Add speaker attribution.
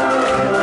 Speaker 1: Música